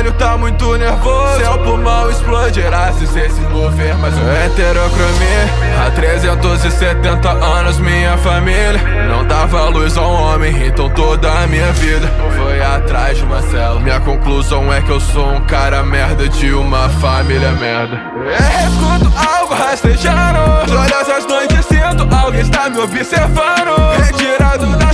velho tá muito nervoso. Seu pulmão explodirá se cê se mover Mas o heterocromia Há 370 anos minha família Não dava luz a um homem Então toda a minha vida Foi atrás de uma cela Minha conclusão é que eu sou um cara merda De uma família merda. É, Escuto algo rastejando Todas as noites sinto Alguém está me observando. Retirado da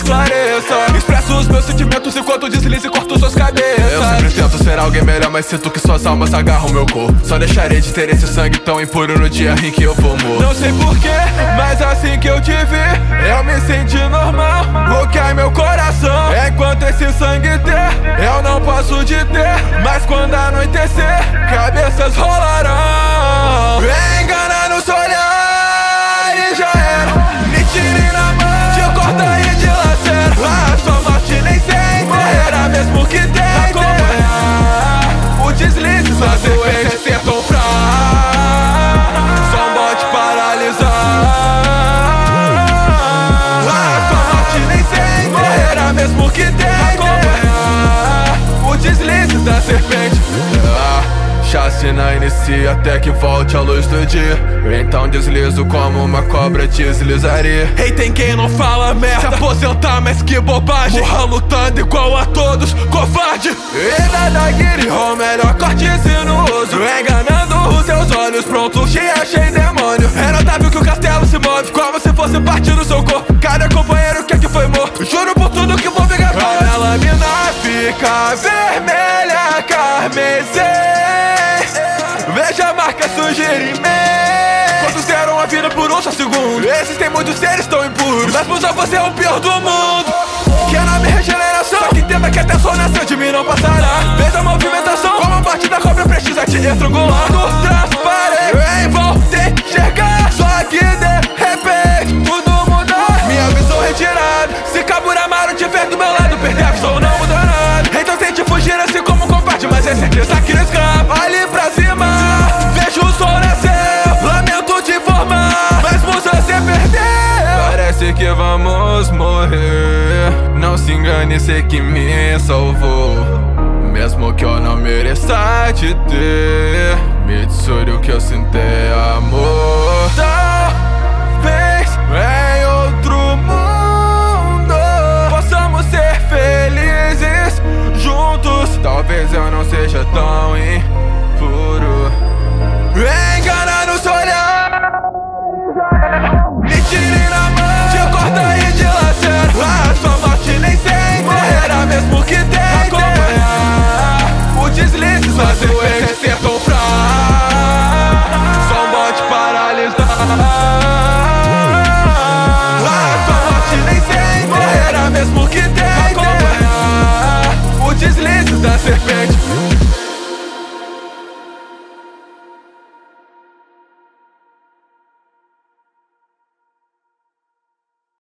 esclareça. Expresso os meus sentimentos enquanto deslize e corto suas cabeças. Eu sempre tento ser alguém melhor, mas sinto que suas almas agarram meu corpo. Só deixarei de ter esse sangue tão impuro no dia em que eu for morto. Não sei porquê, mas assim que eu te vi Eu me senti normal, o que é meu coração. Enquanto esse sangue ter, eu não posso te ter. Mas quando anoitecer, cabeças rolarão Chacina inicia até que volte a luz do dia. Então deslizo como uma cobra deslizaria. Ei, tem quem não fala merda. Se aposentar, mas que bobagem. Morra lutando igual a todos, covarde. E nada Guiri, melhor corte sinuoso Enganando os seus olhos, pronto, te achei demônio. É notável que o castelo se move Como se fosse parte do seu corpo. Cada companheiro quer que foi morto Juro por tudo que vou vingar A lâmina fica vermelha, carmesim a vida por um só segundo. Existem muitos seres tão impuros. Mas por só você é o pior do mundo. Que é na minha regeneração. Só que entenda que até sol nasceu de mim não passará. Veja a movimentação. Como a parte da cobra precisa te estrangular que vamos morrer. Não se engane, sei que me salvou. Mesmo que eu não mereça te ter Mitsuri, o que eu sinto é amor. Talvez em outro mundo Possamos ser felizes juntos. Talvez eu não seja tão importante